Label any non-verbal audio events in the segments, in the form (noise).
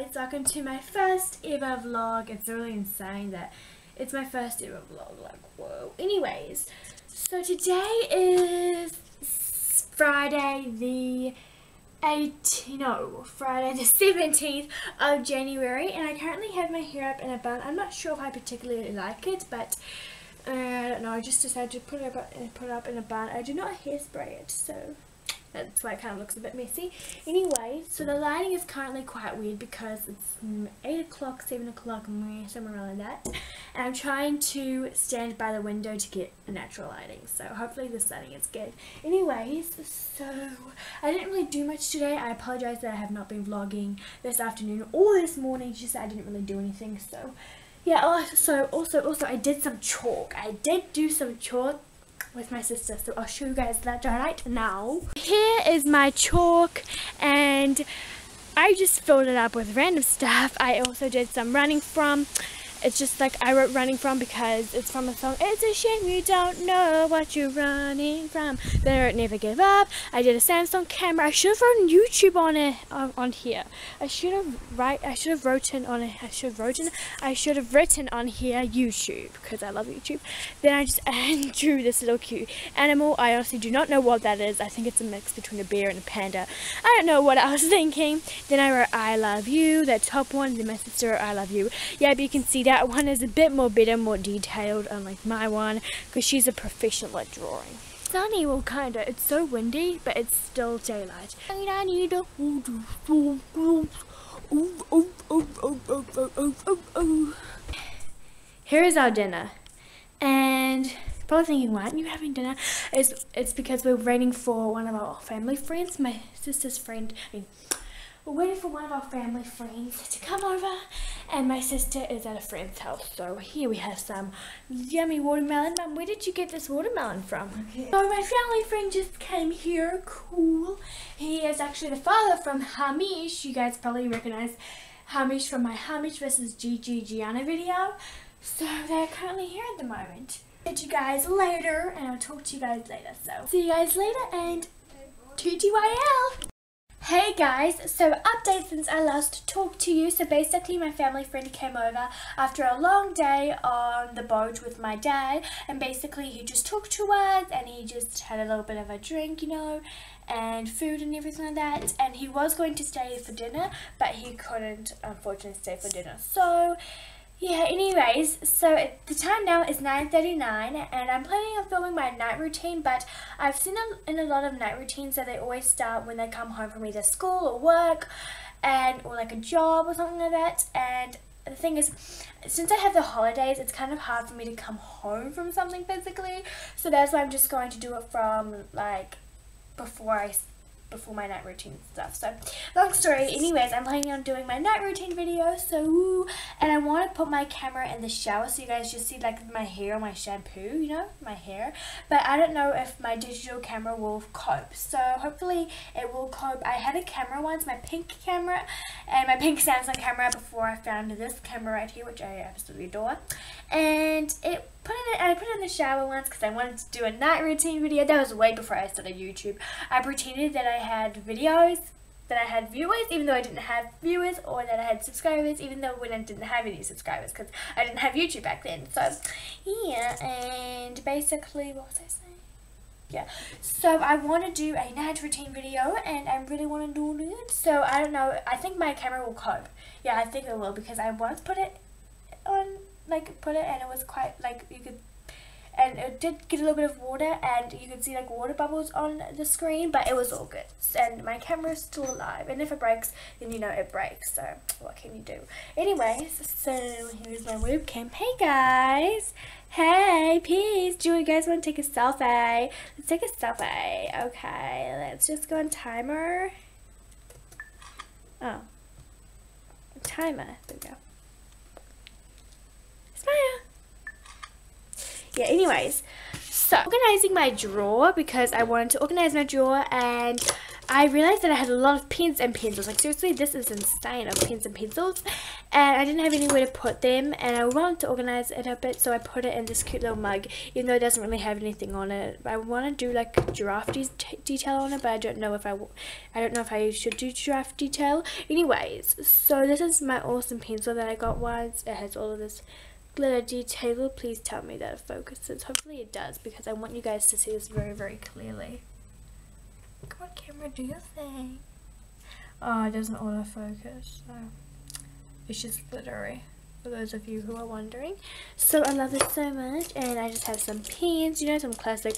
guys, welcome to my first ever vlog. It's really insane that it's my first ever vlog, like whoa. Anyways, so today is Friday the 18, no, Friday the 17th of January and I currently have my hair up in a bun. I'm not sure if I particularly like it, but uh, I don't know, I just decided to put it up, put it up in a bun. I do not hairspray it, so that's why it kind of looks a bit messy. Anyway, so the lighting is currently quite weird because it's 8 o'clock, 7 o'clock, somewhere around that. And I'm trying to stand by the window to get natural lighting. So hopefully this lighting is good. Anyways, so I didn't really do much today. I apologize that I have not been vlogging this afternoon or this morning. Just I didn't really do anything. So yeah, oh, so also, also I did some chalk. I did do some chalk with my sister so I'll show you guys that right now. Here is my chalk and I just filled it up with random stuff. I also did some running from it's just like I wrote running from because it's from a song. It's a shame you don't know what you're running from. Then I wrote never give up. I did a Samsung camera. I should have written YouTube on it on, here. I should have write. I should have written on it. I should have written. I should have written on here YouTube because I love YouTube. Then I just (laughs) drew this little cute animal. I honestly do not know what that is. I think it's a mix between a bear and a panda. I don't know what I was (laughs) thinking. Then I wrote I love you. That top one. Then my sister wrote I love you. Yeah, but you can see that that one is a bit more better, more detailed, unlike my one, because she's a professional at drawing. Sunny, well kinda, it's so windy, but it's still daylight. Here is our dinner, and probably thinking, why aren't you having dinner? It's, it's because we're waiting for one of our family friends, my sister's friend, I mean, we're waiting for one of our family friends to come over and my sister is at a friend's house. So here we have some yummy watermelon. Mum, where did you get this watermelon from? Okay. Oh, my family friend just came here. Cool. He is actually the father from Hamish. You guys probably recognize Hamish from my Hamish versus Gigi Gianna video. So they're currently here at the moment. See you guys later and I'll talk to you guys later. So see you guys later and TTYL. Hey guys, so update since I last talked to you. So basically my family friend came over after a long day on the boat with my dad and basically he just talked to us and he just had a little bit of a drink, you know, and food and everything like that and he was going to stay for dinner but he couldn't unfortunately stay for dinner. So yeah, anyways, so the time now is 9.39 and I'm planning on filming my night routine, but I've seen in a lot of night routines that they always start when they come home from either school or work and or like a job or something like that. And the thing is, since I have the holidays, it's kind of hard for me to come home from something physically. So that's why I'm just going to do it from like before I before my night routine stuff. So, long story. Anyways, I'm planning on doing my night routine video. So, and I want to put my camera in the shower so you guys just see like my hair my shampoo, you know, my hair. But I don't know if my digital camera will cope. So, hopefully it will cope. I had a camera once, my pink camera, and my pink Samsung camera before I found this camera right here, which I absolutely adore. And it put it. I put it in the shower once because I wanted to do a night routine video. That was way before I started YouTube. I pretended that I had videos, that I had viewers, even though I didn't have viewers, or that I had subscribers, even though when I didn't have any subscribers because I didn't have YouTube back then. So, yeah, and basically, what was I saying? yeah so I want to do a night routine video and I really want to do it so I don't know I think my camera will cope yeah I think it will because I once put it on like put it and it was quite like you could and it did get a little bit of water and you could see like water bubbles on the screen but it was all good. And my camera is still alive and if it breaks then you know it breaks so what can you do? Anyways so here's my webcam hey guys! Hey peace! Do you guys want to take a selfie? Let's take a selfie. Okay let's just go on timer. Oh timer. There we go yeah, anyways, so organizing my drawer because I wanted to organize my drawer and I realized that I had a lot of pens and pencils. Like seriously, this is insane of pens and pencils. And I didn't have anywhere to put them. And I wanted to organize it a bit. So I put it in this cute little mug. Even though it doesn't really have anything on it. I want to do like giraffe de detail on it. But I don't know if I, I don't know if I should do giraffe detail. Anyways, so this is my awesome pencil that I got once. It has all of this glitter detail. Please tell me that it focuses. Hopefully it does. Because I want you guys to see this very, very clearly. Come on, camera, do your thing. Oh, it doesn't autofocus, so it's just glittery. For those of you who are wondering. So I love this so much, and I just have some pens, you know, some classic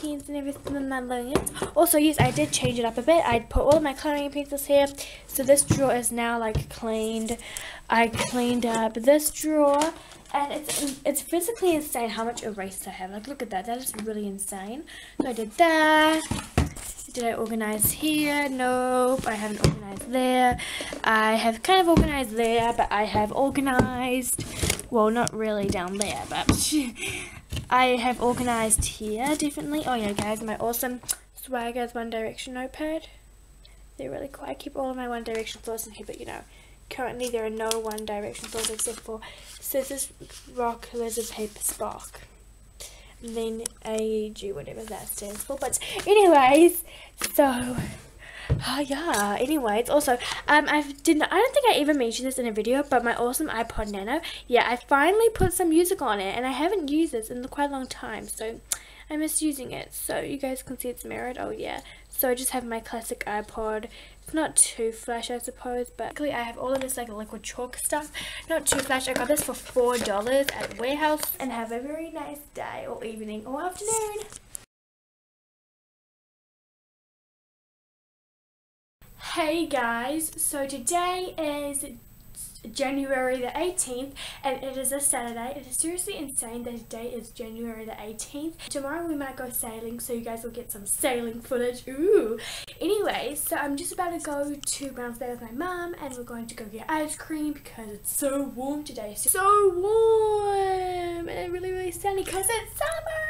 pens and everything in my lanyards. Also, yes, I did change it up a bit. I put all my coloring pencils here. So this drawer is now like cleaned. I cleaned up this drawer and it's it's physically insane how much erase I have. Like, look at that. That is really insane. So I did that. Did I organize here? Nope, I haven't organized there. I have kind of organized there, but I have organized, well, not really down there, but (laughs) I have organized here, definitely. Oh yeah, guys, my awesome Swaggers One Direction notepad. They're really cool. I keep all of my One Direction thoughts in here, but you know, currently there are no One Direction thoughts except for scissors, rock, lizard, paper, Spock And then AG, whatever that stands for. But anyways, so oh yeah anyways also um i didn't i don't think i even mentioned this in a video but my awesome ipod nano yeah i finally put some music on it and i haven't used this in quite a long time so i miss using it so you guys can see it's mirrored oh yeah so i just have my classic ipod it's not too flash, I suppose, but luckily I have all of this like liquid chalk stuff. Not too flash. I got this for $4 at Warehouse. And have a very nice day or evening or afternoon. Hey guys, so today is January the 18th and it is a Saturday. It is seriously insane that today is January the 18th. Tomorrow we might go sailing so you guys will get some sailing footage. Ooh. Anyway, so I'm just about to go to Browns Bay with my mum and we're going to go get ice cream because it's so warm today. So warm and really really sunny because it's summer.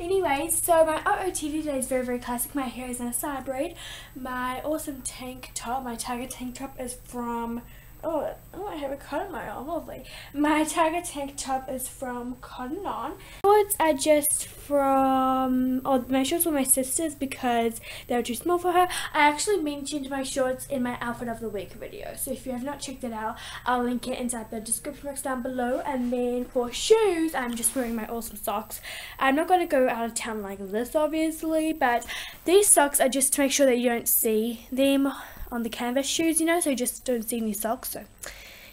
Anyway, so my OOTD today is very, very classic. My hair is in a side braid. My awesome tank top, my tiger tank top is from Oh, oh, I have a cut on my arm, oh, lovely. My Tiger tank top is from Cotton On. Shorts are just from, oh, my shorts were my sister's because they were too small for her. I actually mentioned my shorts in my outfit of the week video. So if you have not checked it out, I'll link it inside the description box down below. And then for shoes, I'm just wearing my awesome socks. I'm not going to go out of town like this, obviously, but these socks are just to make sure that you don't see them on the canvas shoes, you know, so you just don't see any socks. So,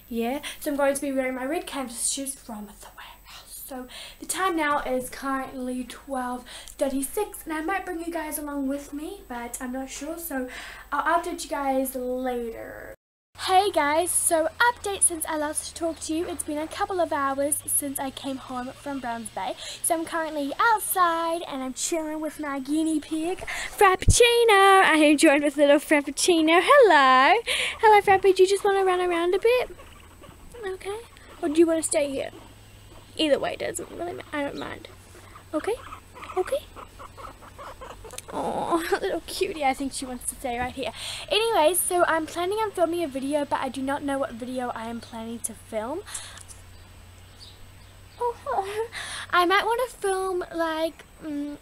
yeah. So I'm going to be wearing my red canvas shoes from the warehouse. So the time now is currently 12.36 and I might bring you guys along with me, but I'm not sure. So I'll update you guys later. Hey guys, so update since I last talked to you. It's been a couple of hours since I came home from Browns Bay. So I'm currently outside and I'm chilling with my guinea pig, Frappuccino. I am joined with little Frappuccino. Hello. Hello Frappy, do you just want to run around a bit? Okay. Or do you want to stay here? Either way, doesn't really matter. I don't mind. Okay? Okay? Oh, (laughs) little cutie. I think she wants to stay right here. Anyways, so I'm planning on filming a video, but I do not know what video I am planning to film. Oh, (laughs) I might want to film like um,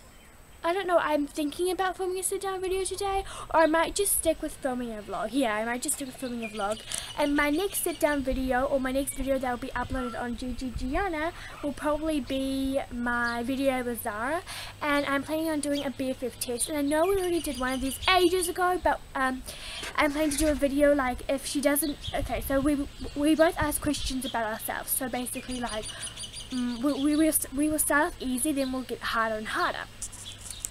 I don't know, I'm thinking about filming a sit down video today, or I might just stick with filming a vlog. Yeah, I might just stick with filming a vlog. And my next sit down video, or my next video that will be uploaded on Gigi Gianna, will probably be my video with Zara. And I'm planning on doing a BFF test. And I know we already did one of these ages ago, but um, I'm planning to do a video like if she doesn't, okay, so we, we both ask questions about ourselves. So basically like, um, we, we, will, we will start off easy, then we'll get harder and harder.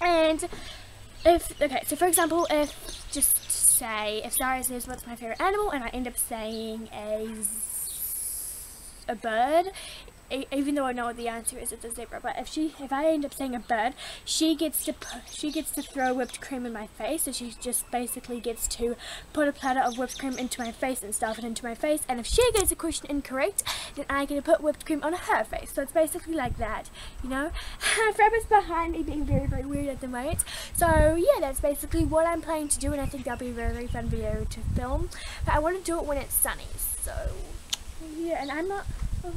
And if, okay, so for example, if, just say, if Zara says, what's my favourite animal, and I end up saying a, a bird, even though I know what the answer is, it's a zebra. But if she, if I end up saying a bird, she gets to she gets to throw whipped cream in my face. So she just basically gets to put a platter of whipped cream into my face and stuff it into my face. And if she gets a question incorrect, then I get to put whipped cream on her face. So it's basically like that, you know. (laughs) Is behind me being very very weird at the moment. So yeah, that's basically what I'm planning to do, and I think that'll be a very very fun video to film. But I want to do it when it's sunny. So yeah, and I'm not. You.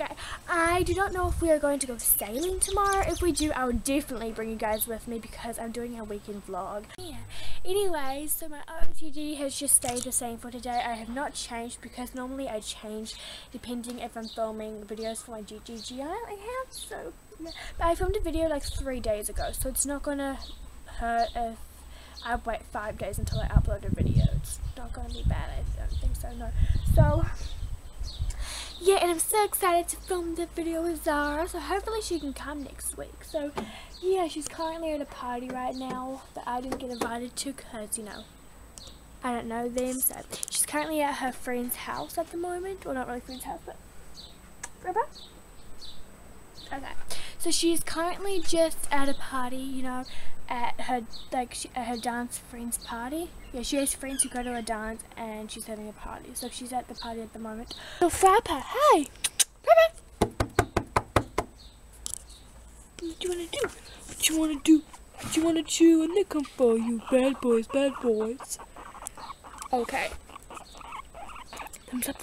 Okay, I do not know if we are going to go sailing tomorrow. If we do, I will definitely bring you guys with me because I'm doing a weekend vlog. Yeah. Anyways, so my OTD has just stayed the same for today. I have not changed because normally I change depending if I'm filming videos for my GGGI I have So, but I filmed a video like three days ago, so it's not gonna hurt if I wait five days until I upload a video. It's not gonna be bad. I don't think so. No. So yeah, and I'm so excited to film the video with Zara. So hopefully she can come next week. So yeah, she's currently at a party right now that I didn't get invited to because you know I don't know them. So she's currently at her friend's house at the moment. Well, not really friend's house, but Rubber. Okay, so she's currently just at a party. You know, at her like she, at her dance friend's party. Yeah, she has friends who go to a dance and she's having a party. So she's at the party at the moment. So Frappa, hey, Frappa, what you wanna do? What you wanna do? What you wanna chew? And they come for you, bad boys, bad boys. Okay. Thumbs up